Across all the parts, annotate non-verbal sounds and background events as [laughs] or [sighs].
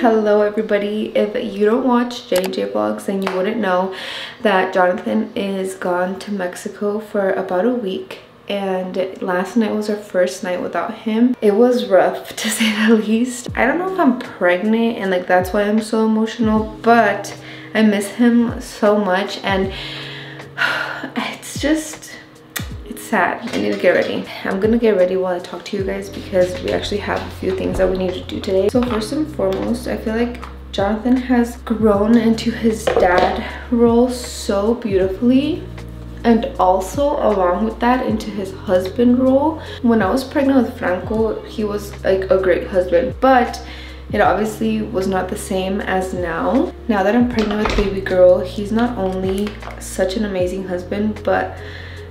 Hello everybody. If you don't watch J&J vlogs then you wouldn't know that Jonathan is gone to Mexico for about a week and last night was our first night without him. It was rough [laughs] to say the least. I don't know if I'm pregnant and like that's why I'm so emotional but I miss him so much and [sighs] it's just sad. I need to get ready. I'm gonna get ready while I talk to you guys because we actually have a few things that we need to do today. So first and foremost, I feel like Jonathan has grown into his dad role so beautifully and also along with that into his husband role. When I was pregnant with Franco, he was like a great husband, but it obviously was not the same as now. Now that I'm pregnant with baby girl, he's not only such an amazing husband, but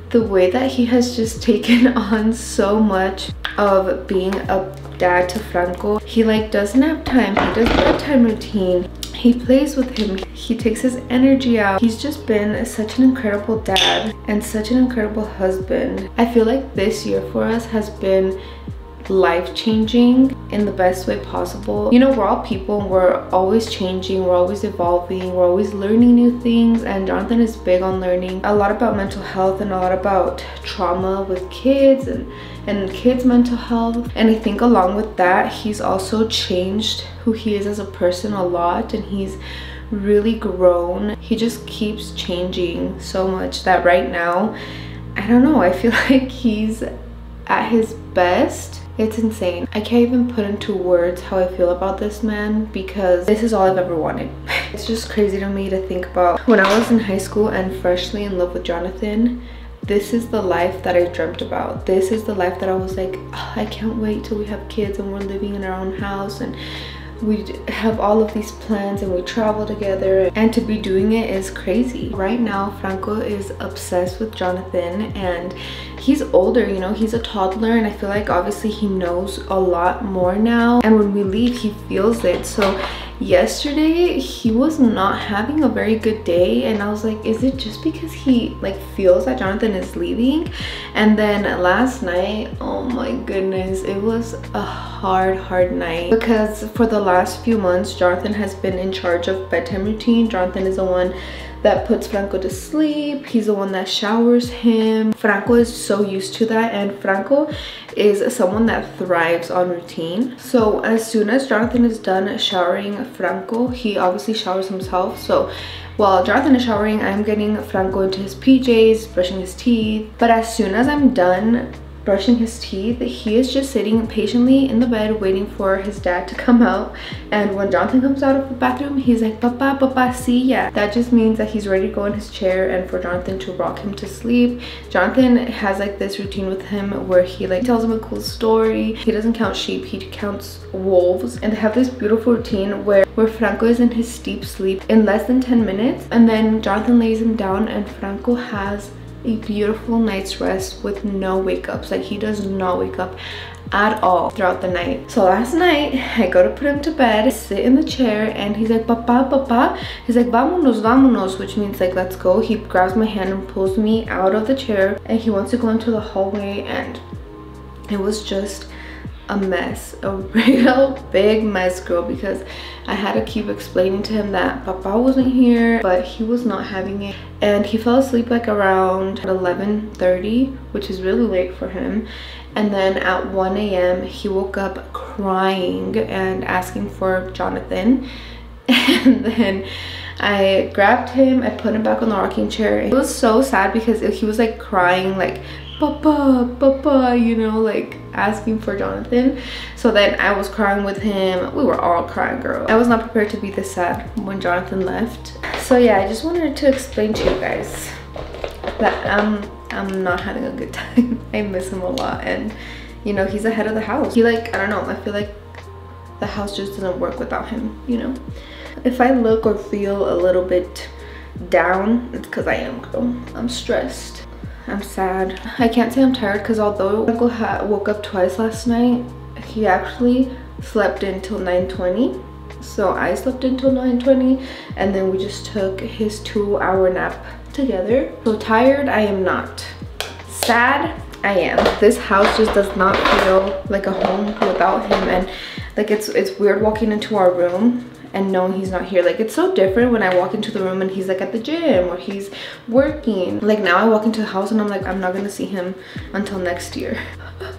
the way that he has just [laughs] taken on so much of being a dad to Franco. He like does nap time, he does bedtime routine, he plays with him, he takes his energy out. He's just been such an incredible dad and such an incredible husband. I feel like this year for us has been life-changing in the best way possible. You know we're all people we're always changing we're always evolving we're always learning new things and jonathan is big on learning a lot about mental health and a lot about trauma with kids and and kids mental health. And i think along with that he's also changed who he is as a person a lot and he's really grown. He just keeps changing so much that right now i don't know i feel [laughs] like he's at his best it's insane. I can't even put into words how I feel about this man because this is all I've ever wanted. [laughs] it's just crazy to me to think about when I was in high school and freshly in love with Jonathan this is the life that I dreamt about. This is the life that I was like, oh, I can't wait till we have kids and we're living in our own house and we have all of these plans and we travel together and to be doing it is crazy. Right now franco is obsessed with jonathan and he's older you know he's a toddler and i feel like obviously he knows a lot more now and when we leave he feels it. So yesterday he was not having a very good day and i was like is it just because he like feels that jonathan is leaving? And then last night oh my goodness it was a hard hard night. Because for the last few months jonathan has been in charge of bedtime routine. Jonathan is the one that puts Franco to sleep. He's the one that showers him. Franco is so used to that and Franco is someone that thrives on routine. So as soon as Jonathan is done showering Franco, he obviously showers himself. So while Jonathan is showering, I'm getting Franco into his PJs, brushing his teeth. But as soon as I'm done brushing his teeth he is just sitting patiently in the bed waiting for his dad to come out. And when jonathan comes out of the bathroom he's like papa papa see ya. That just means that he's ready to go in his chair and for jonathan to rock him to sleep. Jonathan has like this routine with him where he like tells him a cool story. He doesn't count sheep he counts wolves. And they have this beautiful routine where where franco is in his deep sleep in less than 10 minutes. And then jonathan lays him down and franco has a beautiful night's rest with no wake ups like he does not wake up at all throughout the night. So last night i go to put him to bed sit in the chair and he's like papa papa. He's like vamonos vamonos which means like let's go. He grabs my hand and pulls me out of the chair and he wants to go into the hallway and it was just a mess a [laughs] real big mess girl because i had to keep explaining to him that papa wasn't here but he was not having it. And he fell asleep like around 11 30 which is really late for him. And then at 1 a.m he woke up crying and asking for jonathan. [laughs] And then I grabbed him, I put him back on the rocking chair. It was so sad because he was like crying like papa papa you know like asking for jonathan. So then i was crying with him. We were all crying girl. I was not prepared to be this sad when jonathan left. So yeah i just wanted to explain to you guys that i'm i'm not having a good [laughs] time. I miss him a lot. And you know he's the head of the house. He like i don't know. I feel like the house just doesn't work without him you know? If i look or feel a little bit down it's because i am girl. I'm stressed I'm sad. I can't say I'm tired because although Uncle woke up twice last night, he actually slept until 9.20. So I slept until 9.20 and then we just took his two hour nap together. So tired, I am not. Sad, I am. This house just does not feel like a home without him and like it's it's weird walking into our room and knowing he's not here like it's so different when i walk into the room and he's like at the gym or he's working like now i walk into the house and i'm like i'm not gonna see him until next year [laughs]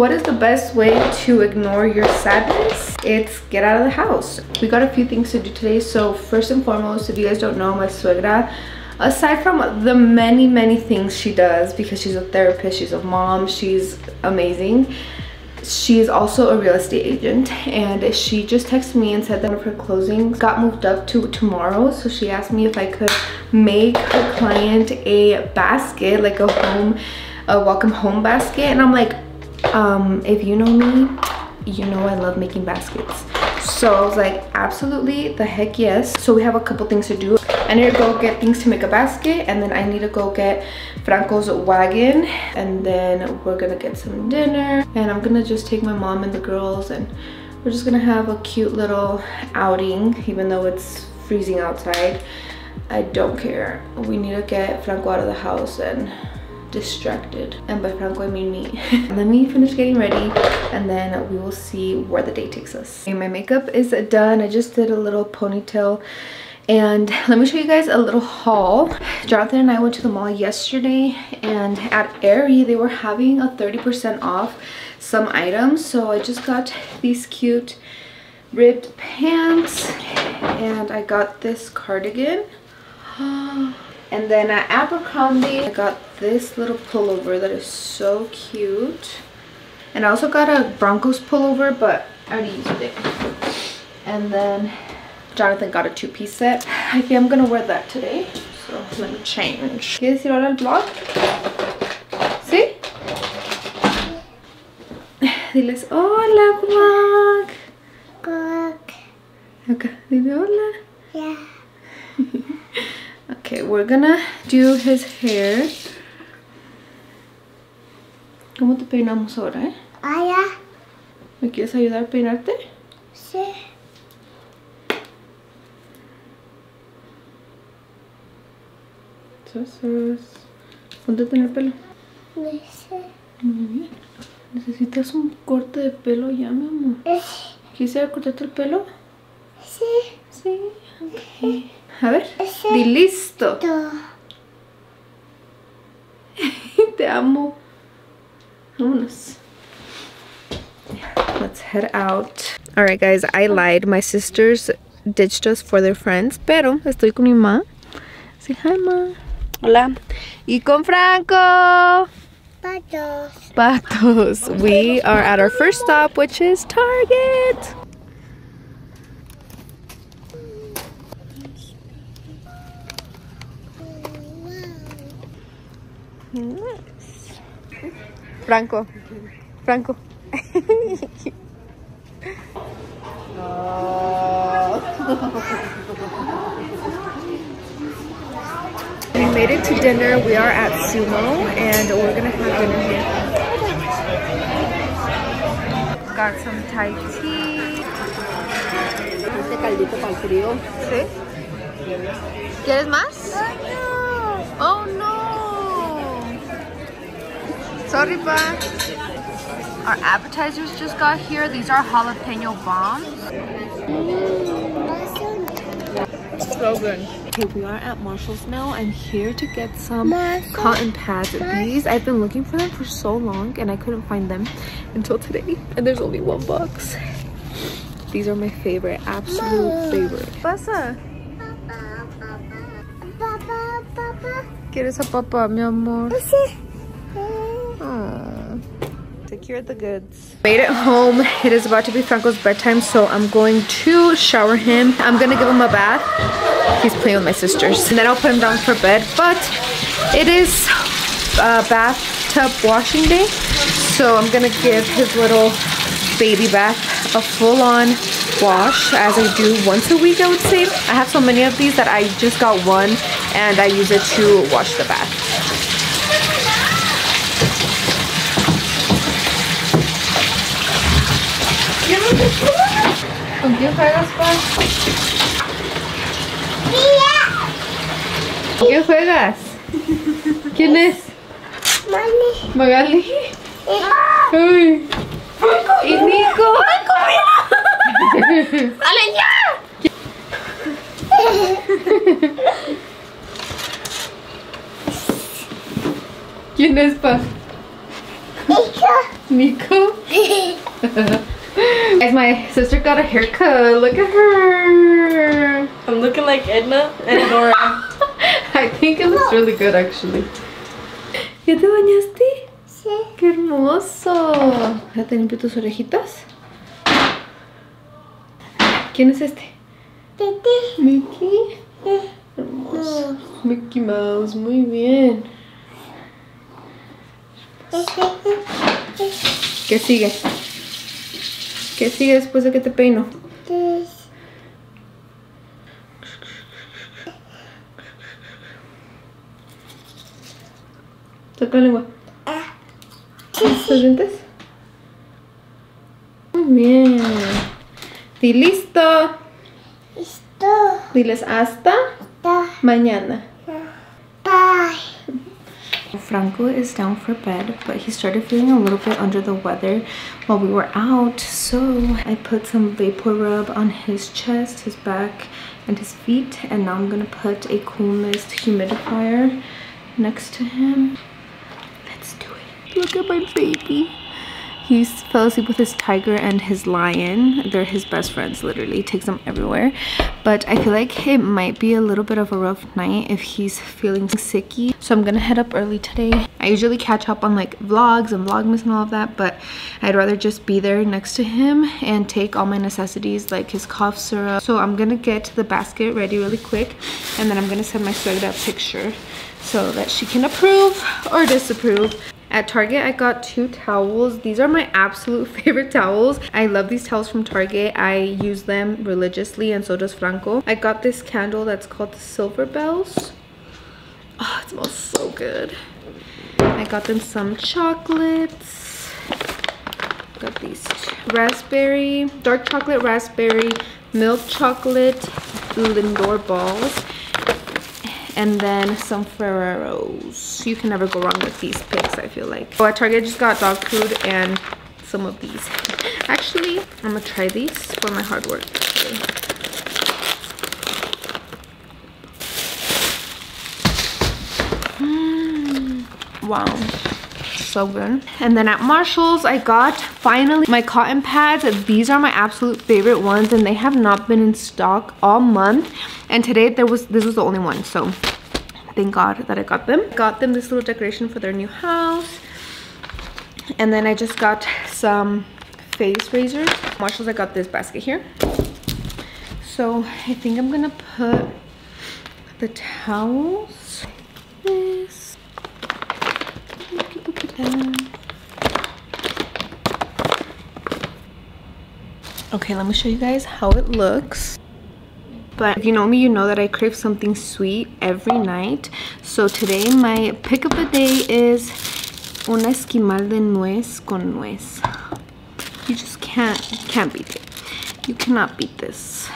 What is the best way to ignore your sadness? It's get out of the house. We got a few things to do today. So first and foremost, if you guys don't know, my suegra, aside from the many, many things she does, because she's a therapist, she's a mom, she's amazing, she's also a real estate agent and she just texted me and said that one of her closings got moved up to tomorrow. So she asked me if i could make her client a basket like a home a welcome home basket. And i'm like um if you know me you know i love making baskets so i was like absolutely the heck yes. So we have a couple things to do. I need to go get things to make a basket and then i need to go get franco's wagon and then we're gonna get some dinner. And i'm gonna just take my mom and the girls and we're just gonna have a cute little outing even though it's freezing outside. I don't care. We need to get franco out of the house and distracted and by Franco I mean me. [laughs] Let me finish getting ready and then we will see where the day takes us. Okay, my makeup is done. I just did a little ponytail and [laughs] let me show you guys a little haul. Jonathan and I went to the mall yesterday and at Aerie they were having a 30% off some items. So I just got these cute ribbed pants and I got this cardigan. [gasps] Oh, And then at Abercrombie, I got this little pullover that is so cute. And I also got a Broncos pullover, but I already used it. And then Jonathan got a two-piece set. [sighs] I think I'm gonna wear that today. So let me change. ¿Quieres ir ahora al vlog? ¿Sí? [sighs] Diles, hola vlog. Vlog. Okay, dile hola. Yeah. We're gonna do his hair. ¿Cómo te peinamos ahora, eh? Ah. ¿Me quieres ayudar a peinarte? Sí. Entonces, ponte en el pelo. Sé. Muy bien. Necesitas un corte de pelo ya, mi amor. ¿Quisiera cortarte el pelo? Sí. Sí. Ok. A ver. Di listo. To. [laughs] Te amo. Vámonos. Let's head out. Alright guys, I lied. My sisters ditched us for their friends, pero estoy con mi mamá. Say hi, ma. Hola. Y con Franco. Patos. Patos. We are at our first stop, which is Target. Franco. Franco. we made it to dinner. We are at Sumo and we're gonna have dinner here. Got some Thai tea. Este caldito para el frío. ¿Sí? ¿Quieres más? Oh no! Sorry, pa. Our appetizers just got here. These are jalapeno bombs. So good. Okay, we are at Marshall's now. I'm here to get some Marshall. cotton pads. These, I've been looking for them for so long and I couldn't find them until today. And there's only one box. These are my favorite, absolute favorite. Pasa? Papa, papa. ¿Quieres a papá, mi amor? Sí. Aww. Secure the goods. Made it home. It is about to be Franco's bedtime, so I'm going to shower him. I'm gonna give him a bath. He's playing with my sisters. And then I'll put him down for bed. But it is uh, bathtub washing day. So I'm gonna give his little baby bath a full-on wash as I do once a week I would say. I have so many of these that I just got one and I use it to wash the bath. ¿Con quién juegas, pa? ¿Con quién juegas? ¿Quién es? Mami. Magali. Uy. ¿Y Nico? ¡Dale ya! ¿Quién es, pa? Nico? [laughs] Guys, my sister got a haircut. Look at her. I'm looking like Edna and Dora. [laughs] I think it looks really good, actually. ¿Ya te bañaste? Sí. ¡Qué hermoso! ¿Ya te limpio tus orejitas? ¿Quién es este? Titi. Mickey. Hermoso. Mickey Mouse, muy bien. ¿Qué sigue? ¿Qué sigue después de que te peino? Saca la lengua. ¿Los dientes? Muy bien. Y listo. Esto. Diles hasta Da. mañana. Franco is down for bed, but he started feeling a little bit under the weather while we were out. So I put some vapor rub on his chest, his back, and his feet. And now I'm gonna put a Cool Mist humidifier next to him. Let's do it. Look at my baby. He fell asleep with his tiger and his lion. They're his best friends, literally. Takes them everywhere. But I feel like it might be a little bit of a rough night if he's feeling sicky. So I'm gonna head up early today. I usually catch up on like vlogs and vlogmas and all of that, but I'd rather just be there next to him and take all my necessities like his cough syrup. So I'm gonna get the basket ready really quick and then I'm gonna send my Suegra picture so that she can approve or disapprove. At Target, I got two towels. These are my absolute [laughs] favorite towels. I love these towels from Target. I use them religiously and so does Franco. I got this candle that's called the Silver Bells. Oh, it smells so good. I got them some chocolates. Got these raspberry, dark chocolate raspberry, milk chocolate, Lindor balls and then some Ferreros. You can never go wrong with these picks, I feel like. Oh, at Target, just got dog food and some of these. Actually, I'm gonna try these for my hard work today. Mm, wow so good and then at marshalls i got finally my cotton pads these are my absolute favorite ones and they have not been in stock all month and today there was this was the only one so thank god that i got them. Got them this little decoration for their new house. And then i just got some face razors. Marshalls i got this basket here. So i think i'm gonna put the towels this. Okay, let me show you guys how it looks. But if you know me, you know that I crave something sweet every night. So today my pick of the day is una esquimal de nuez con nuez. You just can't, can't beat it. You cannot beat this.